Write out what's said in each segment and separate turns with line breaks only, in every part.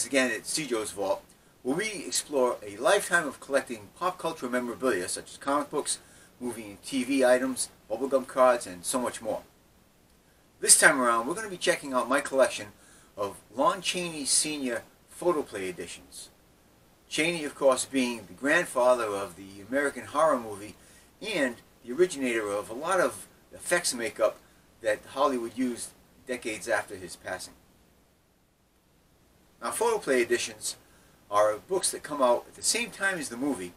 us again at Joe's Vault, where we explore a lifetime of collecting pop culture memorabilia such as comic books, movie and TV items, bubblegum cards, and so much more. This time around, we're going to be checking out my collection of Lon Chaney Sr. photoplay editions. Chaney, of course, being the grandfather of the American horror movie and the originator of a lot of effects makeup that Hollywood used decades after his passing. Now, photoplay editions are books that come out at the same time as the movie,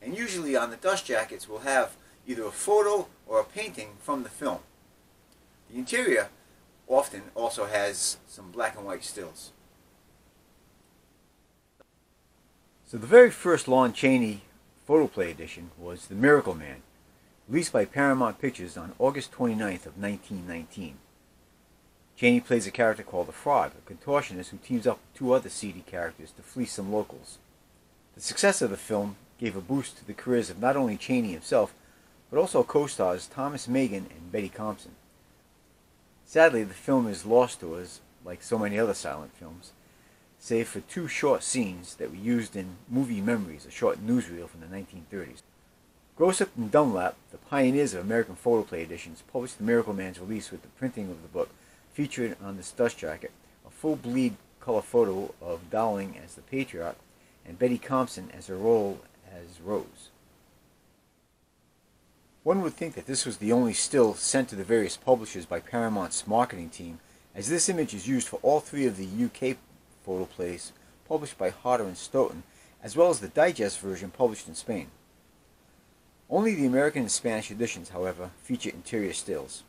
and usually on the dust jackets will have either a photo or a painting from the film. The interior often also has some black and white stills. So the very first Lon Chaney photoplay edition was The Miracle Man, released by Paramount Pictures on August 29th of 1919. Chaney plays a character called the Frog, a contortionist who teams up with two other seedy characters to fleece some locals. The success of the film gave a boost to the careers of not only Chaney himself, but also co-stars Thomas Meighan and Betty Compson. Sadly, the film is lost to us, like so many other silent films, save for two short scenes that were used in Movie Memories, a short newsreel from the 1930s. Grosset and Dunlap, the pioneers of American photoplay editions, published The Miracle Man's release with the printing of the book featured on this dust jacket a full bleed color photo of Dowling as the patriarch and Betty Compson as her role as Rose. One would think that this was the only still sent to the various publishers by Paramount's marketing team, as this image is used for all three of the UK photoplays published by Hodder and Stoughton, as well as the digest version published in Spain. Only the American and Spanish editions, however, feature interior stills.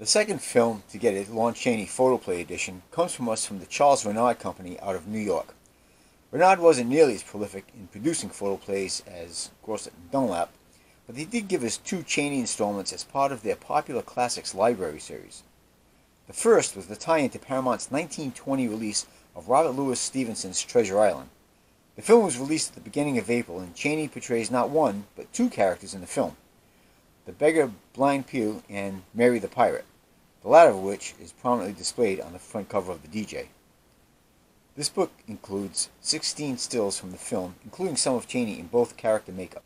The second film to get a Lon Chaney photoplay edition comes from us from the Charles Renard Company out of New York. Renard wasn't nearly as prolific in producing photoplays as Grosset and Dunlap, but they did give us two Chaney installments as part of their Popular Classics Library series. The first was the tie-in to Paramount's 1920 release of Robert Louis Stevenson's Treasure Island. The film was released at the beginning of April, and Chaney portrays not one, but two characters in the film the beggar Blind Pew and Mary the Pirate the latter of which is prominently displayed on the front cover of the DJ. This book includes 16 stills from the film, including some of Chaney in both character makeup.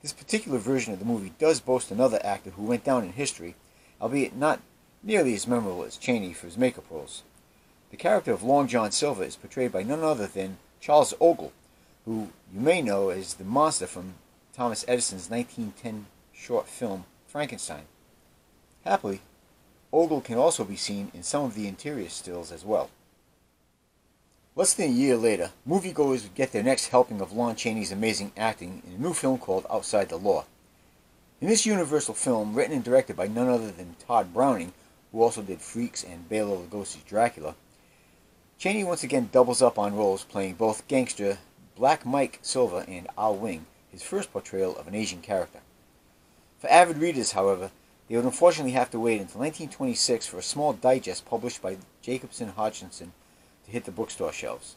This particular version of the movie does boast another actor who went down in history, albeit not nearly as memorable as Chaney for his makeup roles. The character of Long John Silver is portrayed by none other than Charles Ogle, who you may know as the monster from Thomas Edison's 1910 short film Frankenstein. Happily, Ogle can also be seen in some of the interior stills as well. Less than a year later, moviegoers would get their next helping of Lon Chaney's amazing acting in a new film called Outside the Law. In this Universal film, written and directed by none other than Tod Browning, who also did Freaks and Bela Lugosi's Dracula, Chaney once again doubles up on roles playing both gangster Black Mike Silver and Al Wing, his first portrayal of an Asian character. For avid readers, however, they would unfortunately have to wait until 1926 for a small digest published by Jacobson Hodgkinson to hit the bookstore shelves.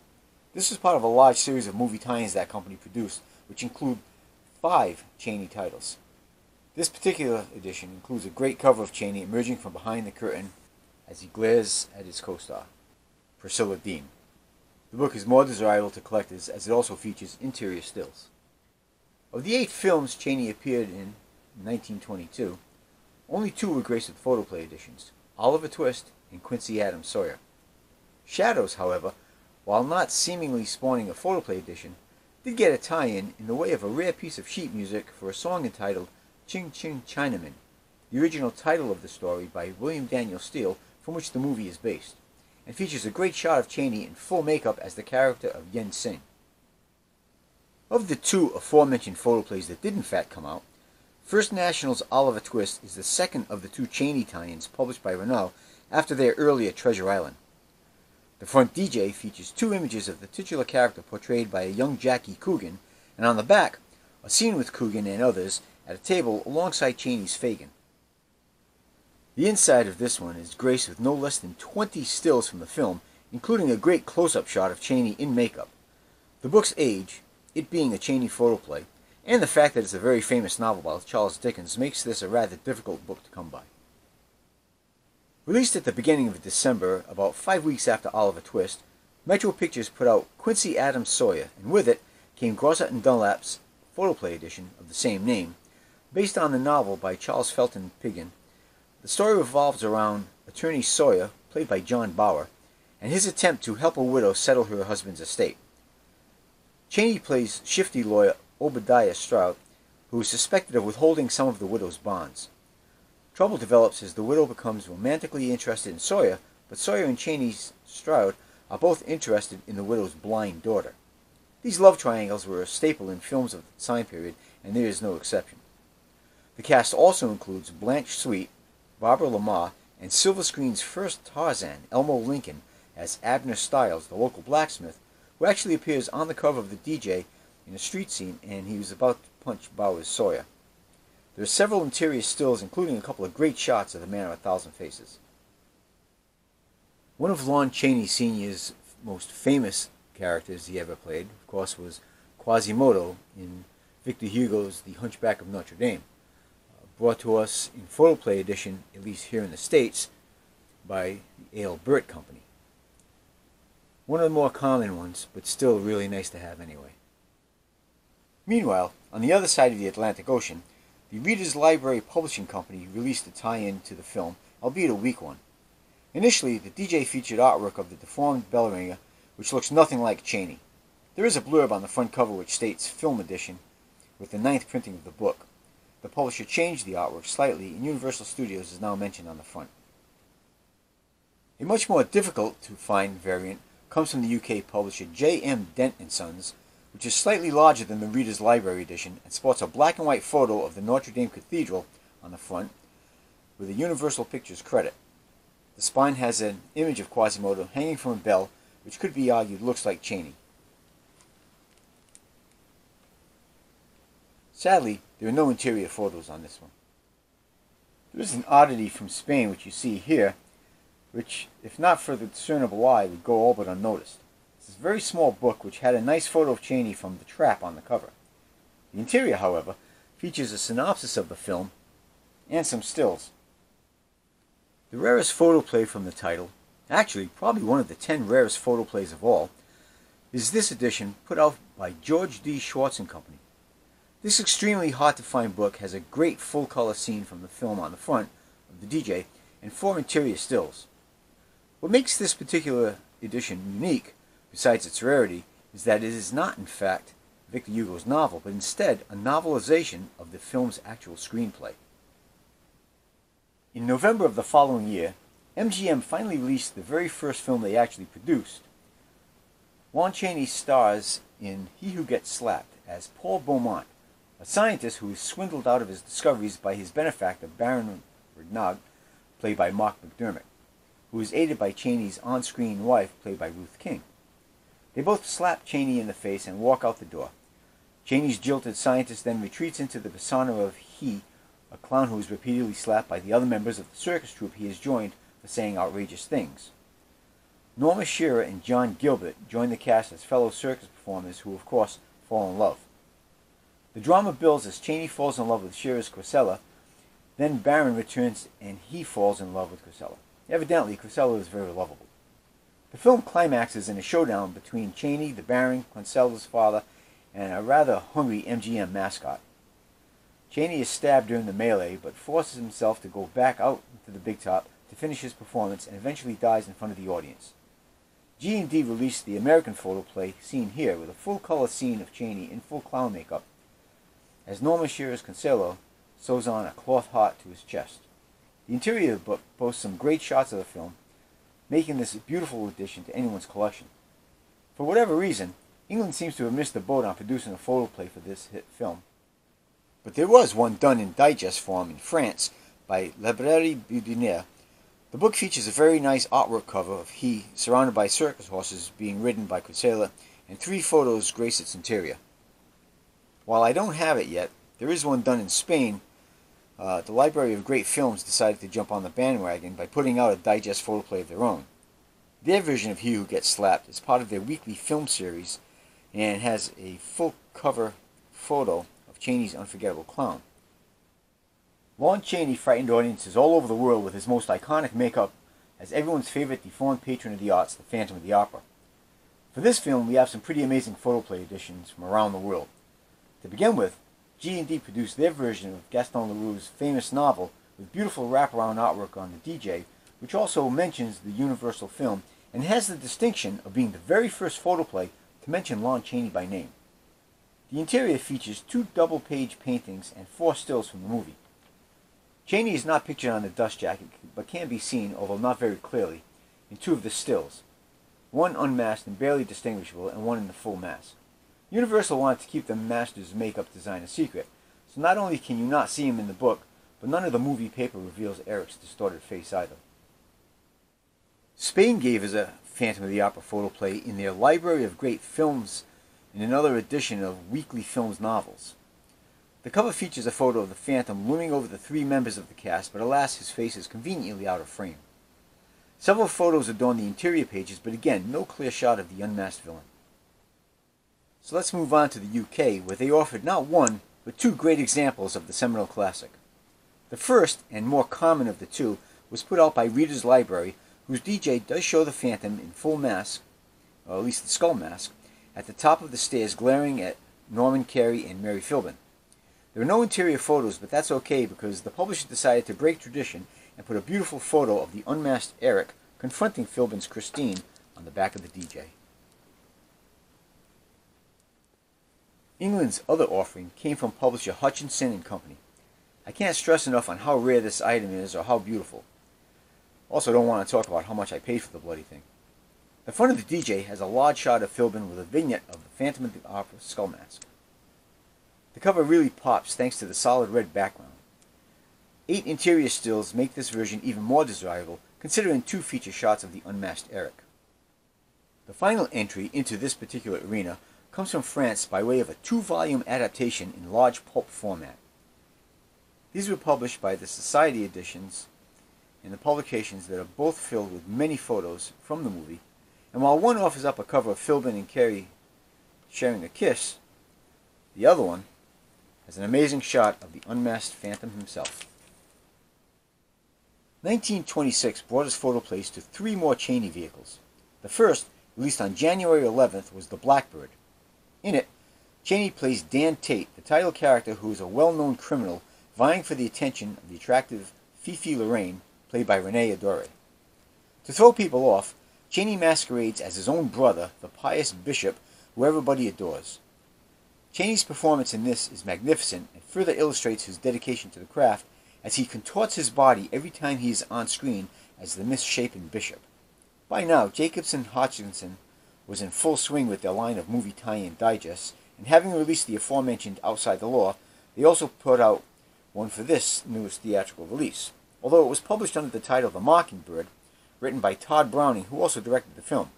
This was part of a large series of movie tie-ins that company produced, which include five Chaney titles. This particular edition includes a great cover of Chaney emerging from behind the curtain as he glares at his co-star, Priscilla Dean. The book is more desirable to collectors as it also features interior stills. Of the eight films Chaney appeared in 1922, only two were graced with photoplay editions, Oliver Twist and Quincy Adams Sawyer. Shadows, however, while not seemingly spawning a photoplay edition, did get a tie-in in the way of a rare piece of sheet music for a song entitled Ching Ching Chinaman, the original title of the story by William Daniel Steele, from which the movie is based, and features a great shot of Chaney in full makeup as the character of Yen Sing. Of the two aforementioned photoplays that did in fact come out, First National's Oliver Twist is the second of the two Chaney tie-ins published by Renard after their earlier Treasure Island. The front DJ features two images of the titular character portrayed by a young Jackie Coogan, and on the back, a scene with Coogan and others at a table alongside Chaney's Fagin. The inside of this one is graced with no less than 20 stills from the film, including a great close-up shot of Chaney in makeup. The book's age, it being a Chaney photoplay, and the fact that it's a very famous novel by Charles Dickens makes this a rather difficult book to come by. Released at the beginning of December, about five weeks after Oliver Twist, Metro Pictures put out Quincy Adams Sawyer, and with it came Grosset and Dunlap's photoplay edition of the same name, based on the novel by Charles Felton Pidgin. The story revolves around attorney Sawyer, played by John Bauer, and his attempt to help a widow settle her husband's estate. Chaney plays shifty lawyer Obadiah Stroud, who is suspected of withholding some of the widow's bonds. Trouble develops as the widow becomes romantically interested in Sawyer, but Sawyer and Chaney's Stroud are both interested in the widow's blind daughter. These love triangles were a staple in films of the time period, and there is no exception. The cast also includes Blanche Sweet, Barbara La Marr, and silver screen's first Tarzan, Elmo Lincoln, as Abner Stiles, the local blacksmith, who actually appears on the cover of the DJ in a street scene, and he was about to punch Bauer's Sawyer. There are several interior stills, including a couple of great shots of the man of a thousand faces. One of Lon Chaney Sr.'s most famous characters he ever played, of course, was Quasimodo in Victor Hugo's The Hunchback of Notre Dame, uh, brought to us in photoplay edition, at least here in the States, by the A.L. Burt Company. One of the more common ones, but still really nice to have anyway. Meanwhile, on the other side of the Atlantic Ocean, the Reader's Library Publishing Company released a tie-in to the film, albeit a weak one. Initially, the DJ featured artwork of the deformed bell ringer, which looks nothing like Chaney. There is a blurb on the front cover which states Film Edition, with the ninth printing of the book. The publisher changed the artwork slightly, and Universal Studios is now mentioned on the front. A much more difficult to find variant comes from the UK publisher J.M. Dent & Sons, which is slightly larger than the Reader's Library edition and sports a black and white photo of the Notre Dame Cathedral on the front with a Universal Pictures credit. The spine has an image of Quasimodo hanging from a bell, which could be argued looks like Chaney. Sadly, there are no interior photos on this one. There is an oddity from Spain, which you see here, which, if not for the discernible eye, would go all but unnoticed. A very small book which had a nice photo of Chaney from the trap on the cover. The interior, however, features a synopsis of the film and some stills. The rarest photoplay from the title, actually probably one of the ten rarest photoplays of all, is this edition put out by George D. Schwartz and Company. This extremely hard to find book has a great full color scene from the film on the front of the DJ and four interior stills. What makes this particular edition unique, besides its rarity, is that it is not, in fact, Victor Hugo's novel, but instead a novelization of the film's actual screenplay. In November of the following year, MGM finally released the very first film they actually produced. Lon Chaney stars in He Who Gets Slapped as Paul Beaumont, a scientist who is swindled out of his discoveries by his benefactor Baron Regnag, played by Mark McDermott who is aided by Chaney's on-screen wife, played by Ruth King. They both slap Chaney in the face and walk out the door. Chaney's jilted scientist then retreats into the persona of he, a clown who is repeatedly slapped by the other members of the circus troupe he has joined for saying outrageous things. Norma Shearer and John Gilbert join the cast as fellow circus performers who, of course, fall in love. The drama builds as Chaney falls in love with Shearer's Cressella, then Baron returns and he falls in love with Cressella. Evidently, Cressella is very lovable. The film climaxes in a showdown between Chaney, the Baron, Crencella's father, and a rather hungry MGM mascot. Chaney is stabbed during the melee, but forces himself to go back out to the big top to finish his performance and eventually dies in front of the audience. G&D released the American photoplay seen here with a full-color scene of Chaney in full clown makeup, as Norma Shearer's Concello sews on a cloth heart to his chest. The interior of the book boasts some great shots of the film, making this a beautiful addition to anyone's collection. For whatever reason, England seems to have missed the boat on producing a photoplay for this hit film. But there was one done in digest form in France by Librairie Boudinière. The book features a very nice artwork cover of he surrounded by circus horses being ridden by Cressella, and three photos grace its interior. While I don't have it yet, there is one done in Spain uh, the Library of Great Films decided to jump on the bandwagon by putting out a digest photoplay of their own. Their version of He Who Gets Slapped is part of their weekly film series and has a full cover photo of Chaney's unforgettable clown. Lon Chaney frightened audiences all over the world with his most iconic makeup as everyone's favorite deformed patron of the arts, the Phantom of the Opera. For this film, we have some pretty amazing photoplay editions from around the world. To begin with, G&D produced their version of Gaston Leroux's famous novel with beautiful wraparound artwork on the DJ, which also mentions the Universal film and has the distinction of being the very first photoplay to mention Lon Chaney by name. The interior features two double-page paintings and four stills from the movie. Chaney is not pictured on the dust jacket, but can be seen, although not very clearly, in two of the stills, one unmasked and barely distinguishable, and one in the full mask. Universal wanted to keep the master's makeup design a secret, so not only can you not see him in the book, but none of the movie paper reveals Erik's distorted face either. Spain gave us a Phantom of the Opera photoplay in their Library of Great Films in another edition of Weekly Films novels. The cover features a photo of the Phantom looming over the three members of the cast, but alas, his face is conveniently out of frame. Several photos adorn the interior pages, but again, no clear shot of the unmasked villain. So let's move on to the UK, where they offered not one, but two great examples of the seminal classic. The first, and more common of the two, was put out by Reader's Library, whose DJ does show the Phantom in full mask, or at least the skull mask, at the top of the stairs glaring at Norman Kerry and Mary Philbin. There are no interior photos, but that's okay because the publisher decided to break tradition and put a beautiful photo of the unmasked Erik confronting Philbin's Christine on the back of the DJ. England's other offering came from publisher Hutchinson and Company. I can't stress enough on how rare this item is or how beautiful. Also don't want to talk about how much I paid for the bloody thing. The front of the DJ has a large shot of Philbin with a vignette of the Phantom of the Opera skull mask. The cover really pops thanks to the solid red background. Eight interior stills make this version even more desirable, considering two feature shots of the unmasked Erik. The final entry into this particular arena comes from France by way of a two-volume adaptation in large pulp format. These were published by the Society Editions in the publications that are both filled with many photos from the movie, and while one offers up a cover of Philbin and Kerry sharing a kiss, the other one has an amazing shot of the unmasked Phantom himself. 1926 brought us photoplays to three more Chaney vehicles. The first, released on January 11th, was The Blackbird, in it, Chaney plays Dan Tate, the title character who is a well-known criminal vying for the attention of the attractive Fifi Lorraine, played by Renee Adore. To throw people off, Chaney masquerades as his own brother, the pious bishop who everybody adores. Chaney's performance in this is magnificent and further illustrates his dedication to the craft as he contorts his body every time he is on screen as the misshapen bishop. By now, Jacobson Hodgkinson was in full swing with their line of movie tie-in digests, and having released the aforementioned Outside the Law, they also put out one for this newest theatrical release, although it was published under the title The Mockingbird, written by Tod Browning, who also directed the film.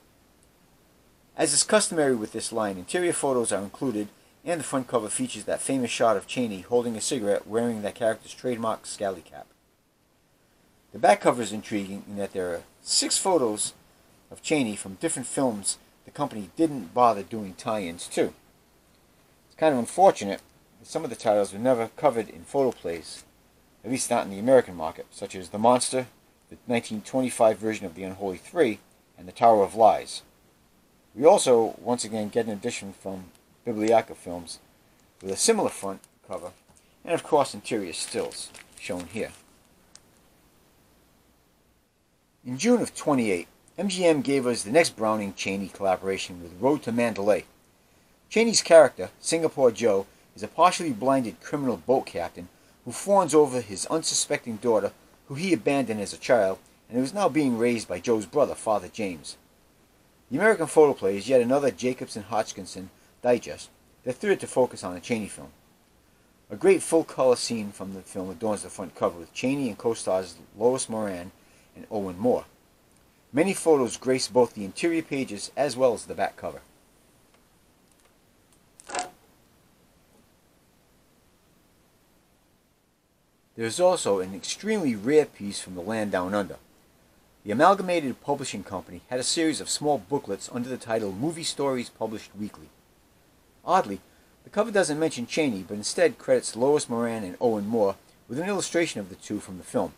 As is customary with this line, interior photos are included, and the front cover features that famous shot of Chaney holding a cigarette wearing that character's trademark scally cap. The back cover is intriguing in that there are six photos of Chaney from different films company didn't bother doing tie-ins too. It's kind of unfortunate that some of the titles were never covered in photoplays, at least not in the American market, such as The Monster, the 1925 version of The Unholy Three, and The Tower of Lies. We also, once again, get an edition from Biblioteca Films with a similar front cover, and of course interior stills, shown here. In June of 28, MGM gave us the next Browning Chaney collaboration with Road to Mandalay. Chaney's character, Singapore Joe, is a partially blinded criminal boat captain who fawns over his unsuspecting daughter, who he abandoned as a child, and who is now being raised by Joe's brother, Father James. The American photoplay is yet another Jacobson Hodgkinson digest, the third to focus on a Chaney film. A great full-color scene from the film adorns the front cover with Chaney and co-stars Lois Moran and Owen Moore. Many photos grace both the interior pages as well as the back cover. There is also an extremely rare piece from the land down under. The Amalgamated Publishing Company had a series of small booklets under the title Movie Stories Published Weekly. Oddly, the cover doesn't mention Chaney, but instead credits Lois Moran and Owen Moore with an illustration of the two from the film.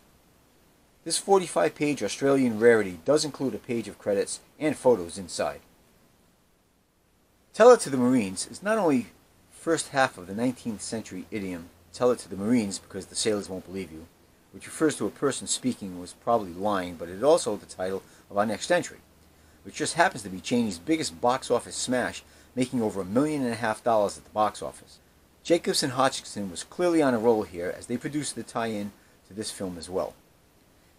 This 45 page Australian rarity does include a page of credits and photos inside. Tell it to the Marines is not only first half of the 19th century idiom, tell it to the Marines because the sailors won't believe you, which refers to a person speaking was probably lying, but it is also the title of our next entry, which just happens to be Chaney's biggest box office smash, making over a million and a half dollars at the box office. Jacobson Hodgkinson was clearly on a roll here as they produced the tie-in to this film as well.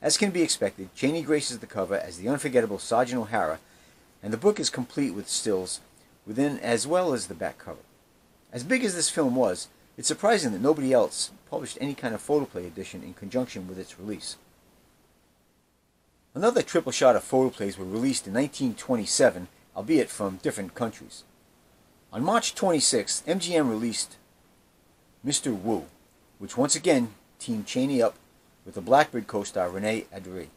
As can be expected, Chaney graces the cover as the unforgettable Sergeant O'Hara, and the book is complete with stills within as well as the back cover. As big as this film was, it's surprising that nobody else published any kind of photoplay edition in conjunction with its release. Another triple shot of photoplays were released in 1927, albeit from different countries. On March 26th, MGM released Mr. Wu, which once again teamed Chaney up with the Blackbird co-star Rene Adrei.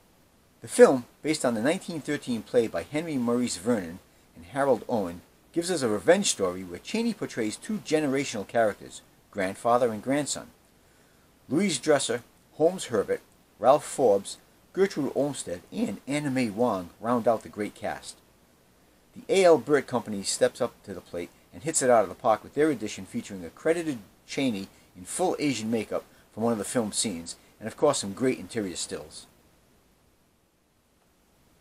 The film, based on the 1913 play by Henry Maurice Vernon and Harold Owen, gives us a revenge story where Chaney portrays two generational characters, grandfather and grandson. Louise Dresser, Holmes Herbert, Ralph Forbes, Gertrude Olmsted, and Anna May Wong round out the great cast. The A.L. Burt Company steps up to the plate and hits it out of the park with their edition featuring a credited Chaney in full Asian makeup from one of the film scenes and of course some great interior stills.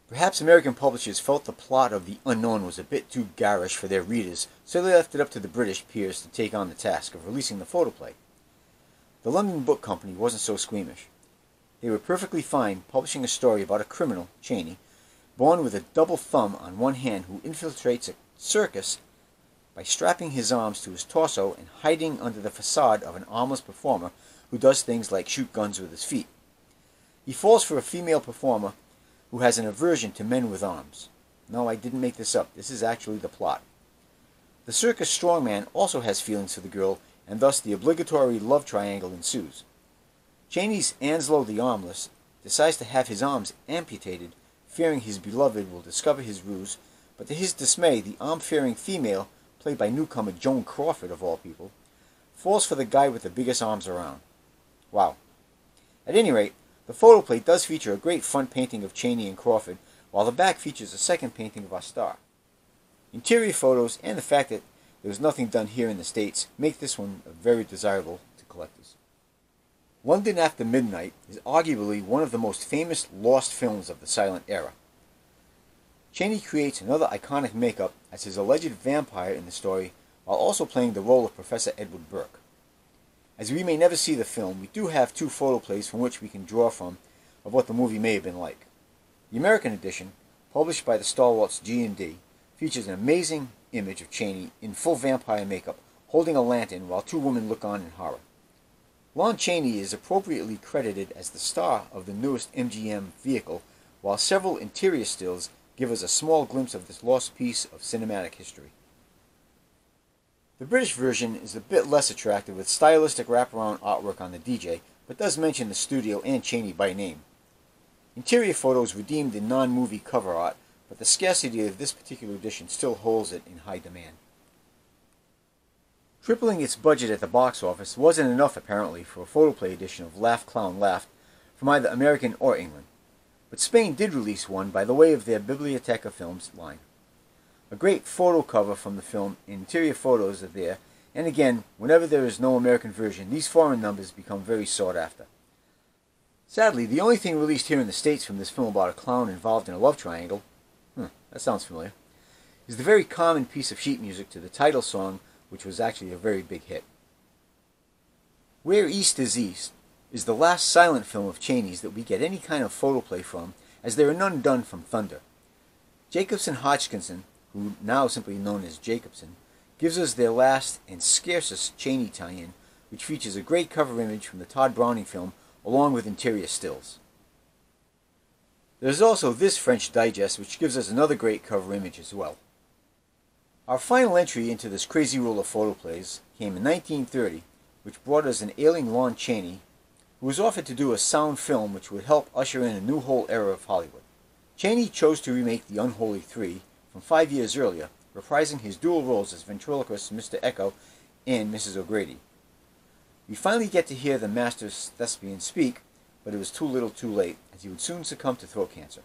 Perhaps American publishers felt the plot of The Unknown was a bit too garish for their readers, so they left it up to the British peers to take on the task of releasing the photoplay. The London Book Company wasn't so squeamish. They were perfectly fine publishing a story about a criminal, Chaney, born with a double thumb on one hand who infiltrates a circus by strapping his arms to his torso and hiding under the facade of an armless performer who does things like shoot guns with his feet. He falls for a female performer who has an aversion to men with arms. No, I didn't make this up. This is actually the plot. The circus strongman also has feelings for the girl, and thus the obligatory love triangle ensues. Chaney's Alonzo the Armless decides to have his arms amputated, fearing his beloved will discover his ruse, but to his dismay, the arm-fearing female, played by newcomer Joan Crawford of all people, falls for the guy with the biggest arms around. Wow. At any rate, the photo plate does feature a great front painting of Chaney and Crawford, while the back features a second painting of our star. Interior photos and the fact that there was nothing done here in the States make this one very desirable to collectors. London After Midnight is arguably one of the most famous lost films of the silent era. Chaney creates another iconic makeup as his alleged vampire in the story while also playing the role of Professor Edward Burke. As we may never see the film, we do have two photoplays from which we can draw from of what the movie may have been like. The American edition, published by the Stalwarts G&D, features an amazing image of Chaney in full vampire makeup, holding a lantern while two women look on in horror. Lon Chaney is appropriately credited as the star of the newest MGM vehicle, while several interior stills give us a small glimpse of this lost piece of cinematic history. The British version is a bit less attractive with stylistic wraparound artwork on the DJ, but does mention the studio and Chaney by name. Interior photos redeemed the non-movie cover art, but the scarcity of this particular edition still holds it in high demand. Tripling its budget at the box office wasn't enough apparently for a photoplay edition of Laugh Clown Laugh from either American or England, but Spain did release one by the way of their Biblioteca Films line. A great photo cover from the film, interior photos are there, and again, whenever there is no American version, these foreign numbers become very sought after. Sadly, the only thing released here in the States from this film about a clown involved in a love triangle, hmm, that sounds familiar, is the very common piece of sheet music to the title song, which was actually a very big hit. Where East is East is the last silent film of Chaney's that we get any kind of photoplay from, as there are none done from Thunder. Jacobson Hodgkinson who now simply known as Jacobson, gives us their last and scarcest Chaney tie-in, which features a great cover image from the Tod Browning film along with interior stills. There's also this French digest which gives us another great cover image as well. Our final entry into this crazy rule of photoplays came in 1930, which brought us an ailing Lon Chaney, who was offered to do a sound film which would help usher in a new whole era of Hollywood. Chaney chose to remake The Unholy Three, from five years earlier, reprising his dual roles as ventriloquist Mr. Echo and Mrs. O'Grady. We finally get to hear the master's thespian speak, but it was too little too late, as he would soon succumb to throat cancer.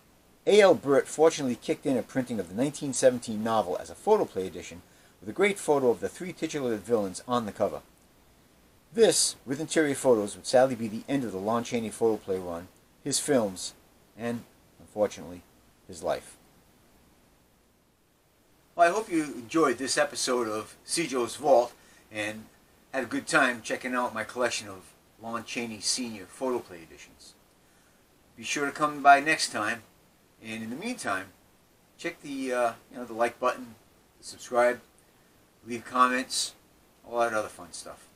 A.L. Burt fortunately kicked in a printing of the 1917 novel as a photoplay edition with a great photo of the three titular villains on the cover. This, with interior photos, would sadly be the end of the Lon Chaney photoplay run, his films, and, unfortunately, his life. Well, I hope you enjoyed this episode of Joe's Vault and had a good time checking out my collection of Lon Chaney Sr. photoplay editions. Be sure to come by next time and in the meantime, check the uh, you know the like button, subscribe, leave comments, all that other fun stuff.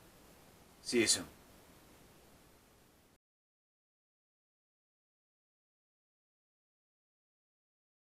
See you soon.